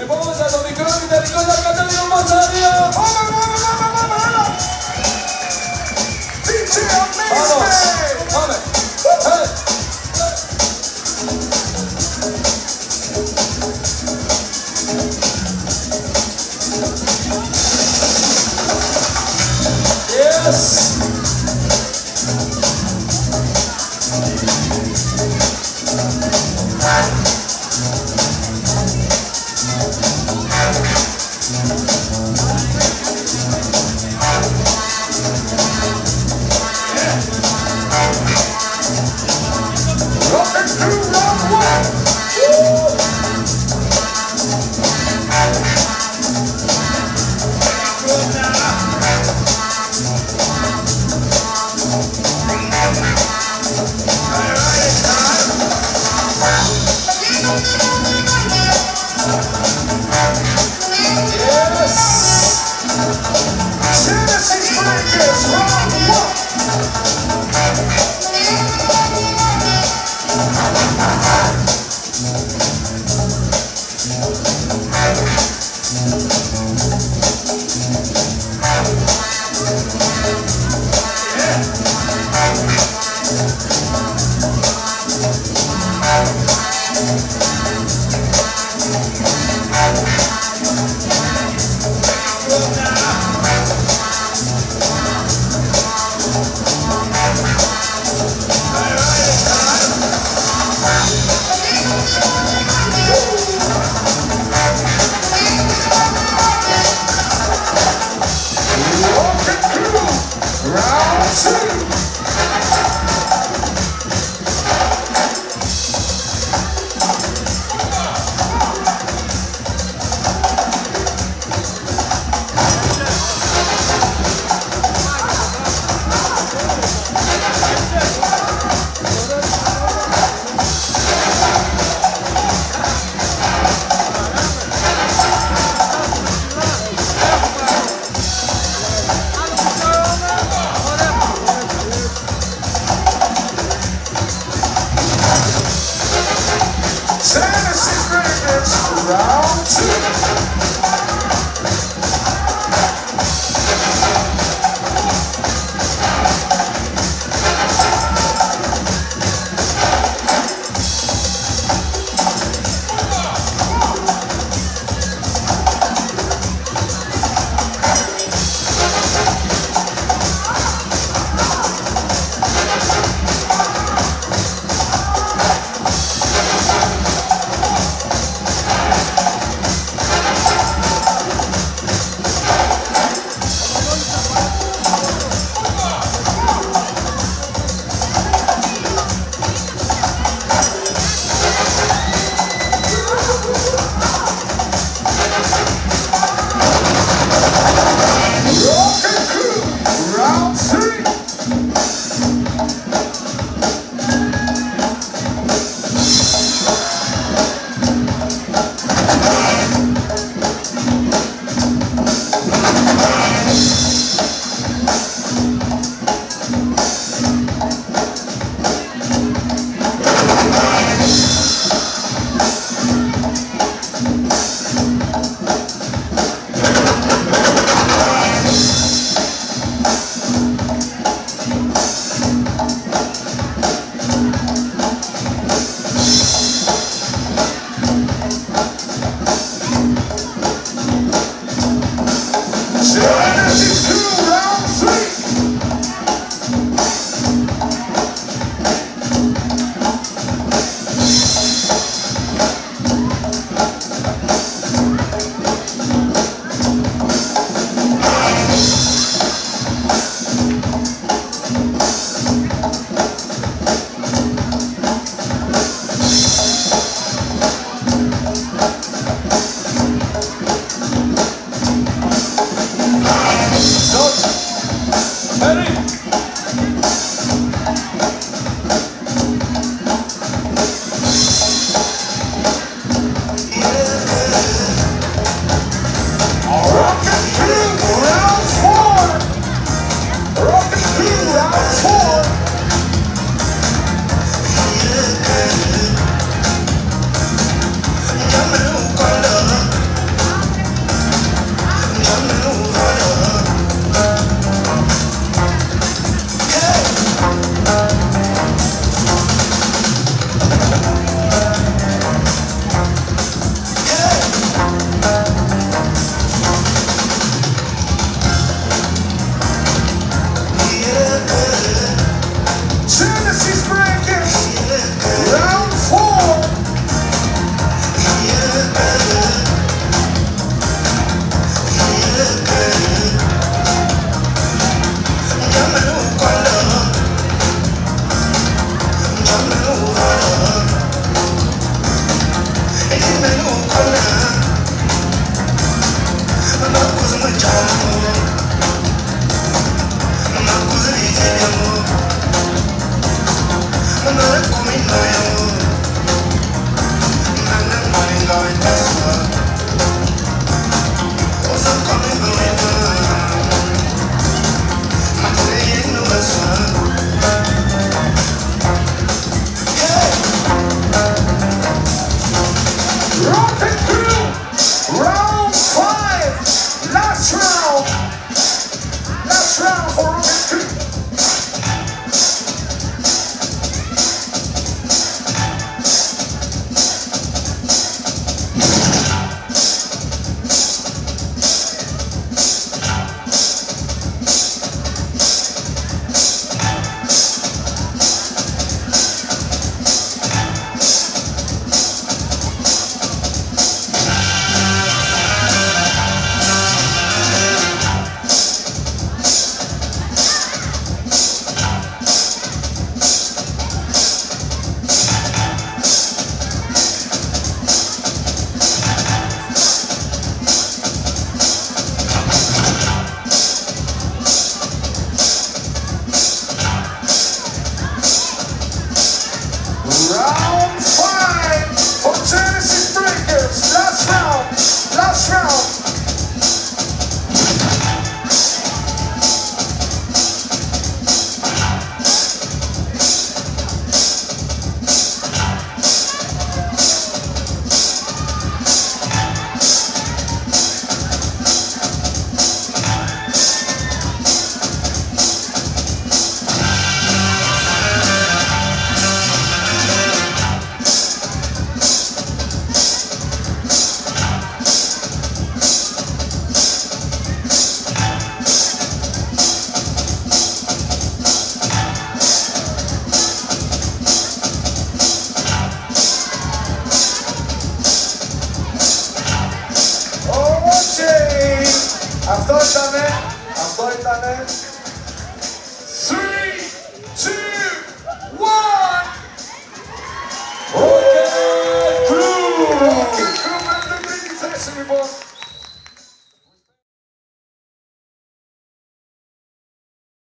Le podemos los micrófonos. Thank I'm going apuéltame.